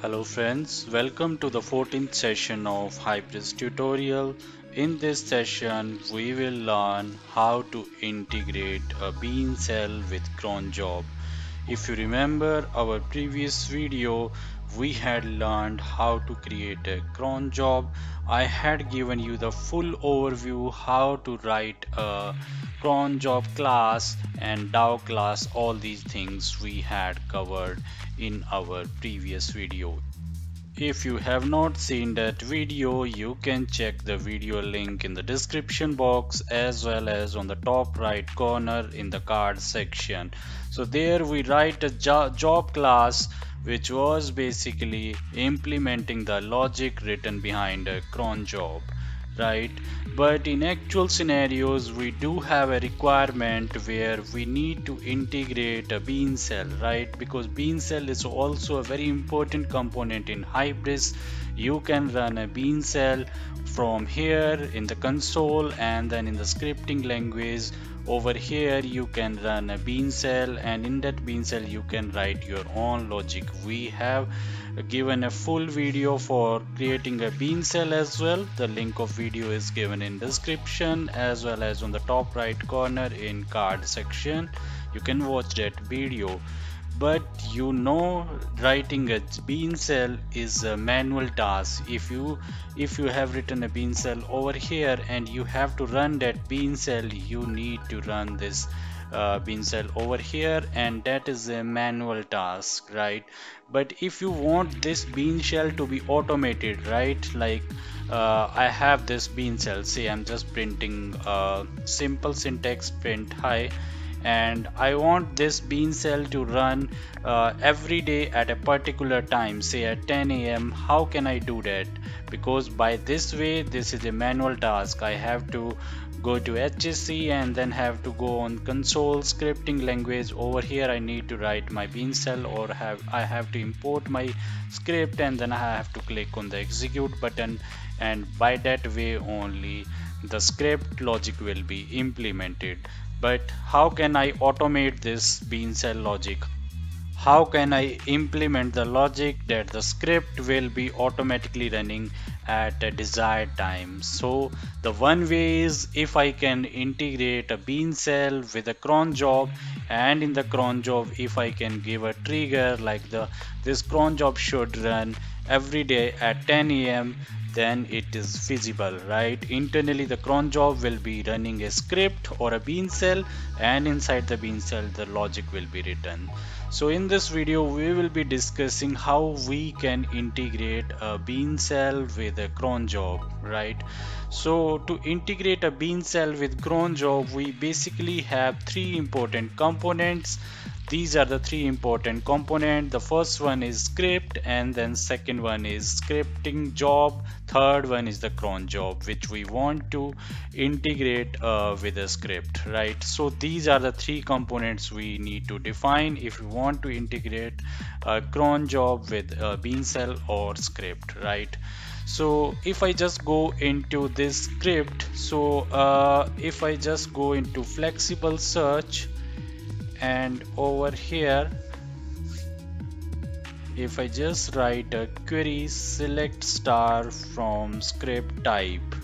Hello friends, welcome to the 14th session of Hybris tutorial. In this session, we will learn how to integrate a bean shell with cron job. If you remember our previous video, we had learned how to create a cron job. I had given you the full overview how to write a cron job class and DAO class all these things we had covered in our previous video. If you have not seen that video, you can check the video link in the description box as well as on the top right corner in the card section. So there we write a jo job class which was basically implementing the logic written behind a cron job right? But in actual scenarios we do have a requirement where we need to integrate a bean shell right? Because bean shell is also a very important component in hybris. You can run a bean shell from here in the console and then in the scripting language over here you can run a bean shell and in that bean shell you can write your own logic. We have given a full video for creating a bean shell as well. The link of video is given in description as well as on the top right corner in card section. You can watch that video but you know writing a bean shell is a manual task. If you if you have written a bean shell over here and you have to run that bean shell you need to run this uh, bean shell over here and that is a manual task right? But if you want this bean shell to be automated right like uh, I have this bean shell. Say I'm just printing a simple syntax print. Hi and I want this bean shell to run uh, every day at a particular time say at 10 a.m. how can I do that? Because by this way this is a manual task. I have to go to HAC and then have to go on console scripting language. Over here I need to write my bean shell or have I have to import my script and then I have to click on the execute button. And by that way only the script logic will be implemented but how can I automate this bean shell logic? How can I implement the logic that the script will be automatically running at a desired time? So the one way is if I can integrate a bean shell with a cron job and in the cron job if I can give a trigger like the this cron job should run every day at 10 a.m then it is feasible right? Internally the cron job will be running a script or a bean shell and inside the bean shell the logic will be written. So in this video we will be discussing how we can integrate a bean shell with a cron job right? So to integrate a bean shell with cron job we basically have three important components. These are the three important component the first one is script and then second one is scripting job third one is the cron job which we want to integrate uh, with a script right? So these are the three components we need to define if we want to integrate a cron job with a bean shell or script right? So if I just go into this script so uh, if I just go into flexible search and over here if I just write a query select star from script type.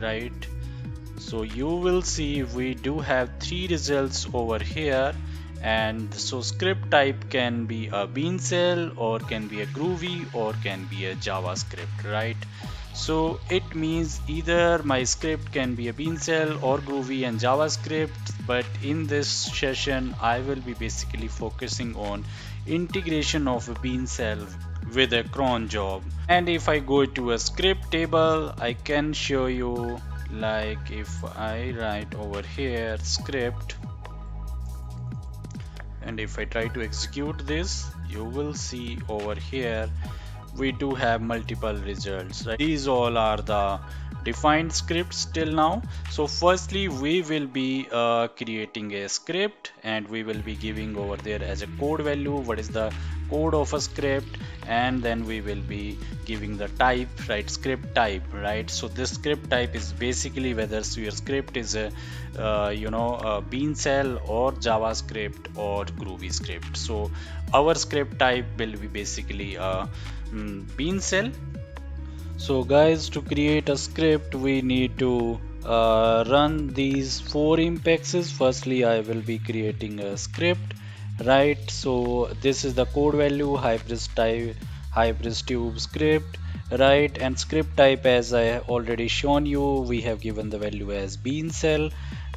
Right? So you will see we do have three results over here. And so script type can be a bean shell or can be a groovy or can be a javascript right? So it means either my script can be a bean shell or groovy and javascript but in this session i will be basically focusing on integration of a bean shell with a cron job. And if i go to a script table i can show you like if i write over here script and if i try to execute this you will see over here we do have multiple results right? These all are the defined scripts till now. So firstly we will be uh, creating a script and we will be giving over there as a code value what is the code of a script and then we will be giving the type right script type right? So this script type is basically whether your script is a uh, you know a bean shell or javascript or groovy script. So our script type will be basically a um, bean shell so guys to create a script we need to uh, run these four impexes. Firstly I will be creating a script right? So this is the code value hybris type hybris tube script right? And script type as I already shown you we have given the value as bean shell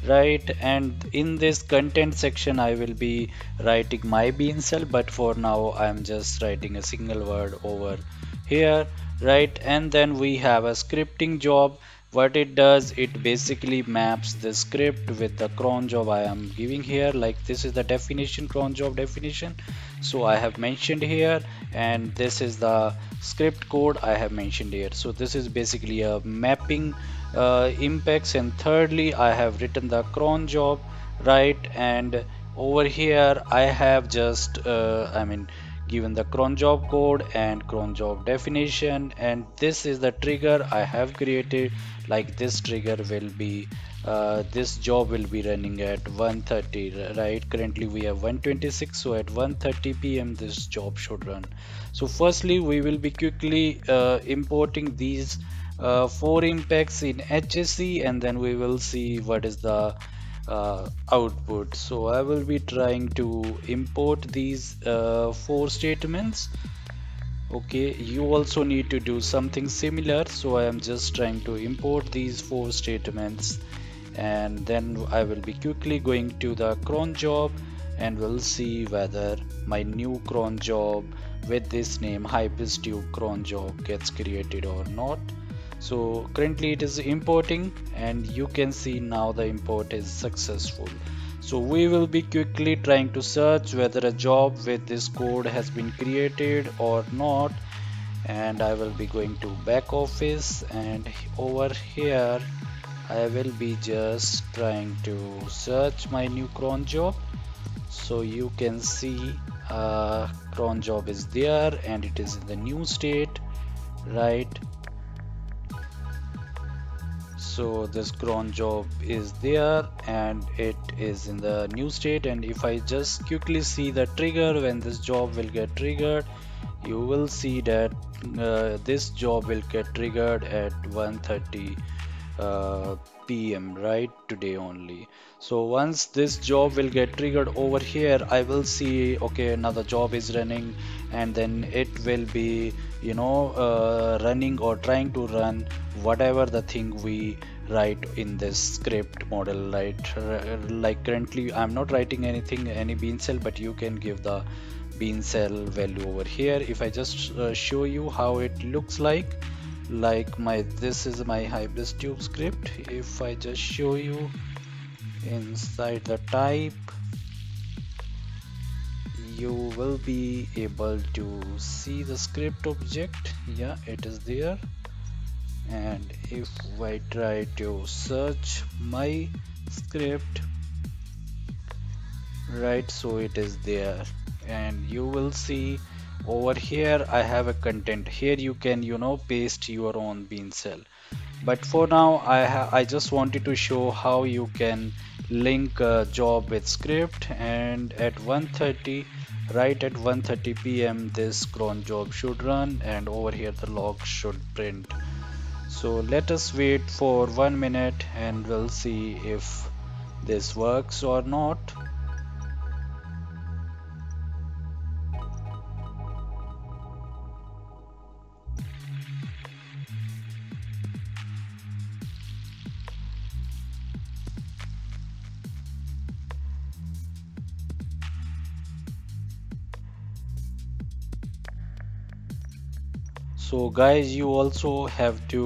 right? And in this content section I will be writing my bean shell but for now I'm just writing a single word over here right? And then we have a scripting job. What it does it basically maps the script with the cron job I am giving here. Like this is the definition cron job definition. So I have mentioned here and this is the script code I have mentioned here. So this is basically a mapping uh, impex. And thirdly I have written the cron job right? And over here I have just uh, I mean given the cron job code and cron job definition. And this is the trigger I have created. Like this trigger will be uh, this job will be running at 1:30 right? Currently we have 126 so at 1:30 p.m. this job should run. So firstly we will be quickly uh, importing these uh, four impexes in HAC and then we will see what is the uh, output. So I will be trying to import these uh, four statements. Okay you also need to do something similar. So I am just trying to import these four statements. And then I will be quickly going to the cron job and we'll see whether my new cron job with this name Hybris tube cron job gets created or not so currently it is importing and you can see now the import is successful. So we will be quickly trying to search whether a job with this code has been created or not. And I will be going to back office and over here I will be just trying to search my new cron job. So you can see uh, cron job is there and it is in the new state right so this cron job is there and it is in the new state. And if I just quickly see the trigger when this job will get triggered you will see that uh, this job will get triggered at 1:30 uh, pm right today only. So once this job will get triggered over here I will see okay another job is running and then it will be you know uh, running or trying to run whatever the thing we write in this script model right? Like currently I'm not writing anything any bean shell but you can give the bean shell value over here. If I just uh, show you how it looks like like my this is my hybris tube script. If I just show you inside the type you will be able to see the script object. Yeah it is there and if I try to search my script right so it is there. And you will see over here I have a content. Here you can you know paste your own bean shell. But for now I I just wanted to show how you can link a job with script. And at 1:30 right at 1:30 p.m. this cron job should run. And over here the log should print so let us wait for one minute and we'll see if this works or not so guys you also have to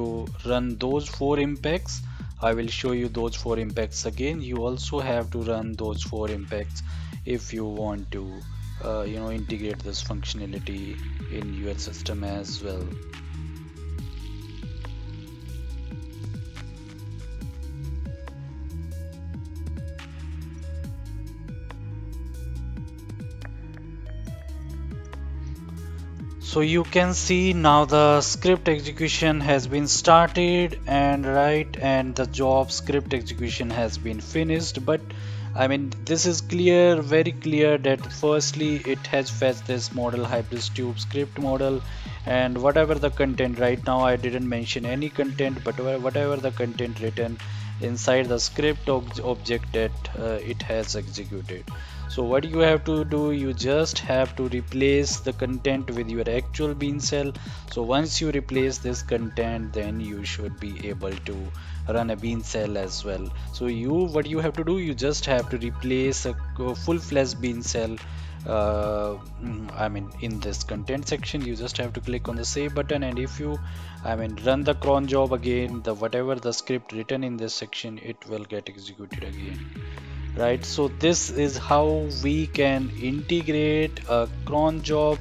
run those four impexes. I will show you those four impexes again. You also have to run those four impexes if you want to uh, you know integrate this functionality in your system as well so you can see now the script execution has been started and right and the job script execution has been finished. But I mean this is clear very clear that firstly it has fetched this model hybris tube script model and whatever the content right now I didn't mention any content but whatever the content written inside the script object that uh, it has executed so what you have to do you just have to replace the content with your actual bean shell. So once you replace this content then you should be able to run a bean shell as well. So you what you have to do you just have to replace a full-fledged bean shell uh, I mean in this content section. You just have to click on the save button and if you I mean run the cron job again the whatever the script written in this section it will get executed again right? So this is how we can integrate a cron job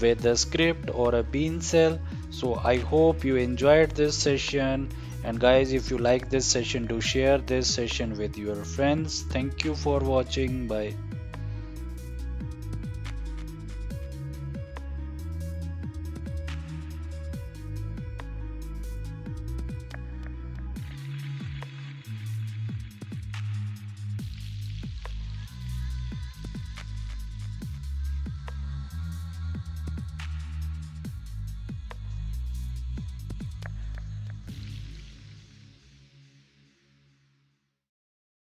with a script or a bean shell. So I hope you enjoyed this session. And guys if you like this session do share this session with your friends. Thank you for watching. Bye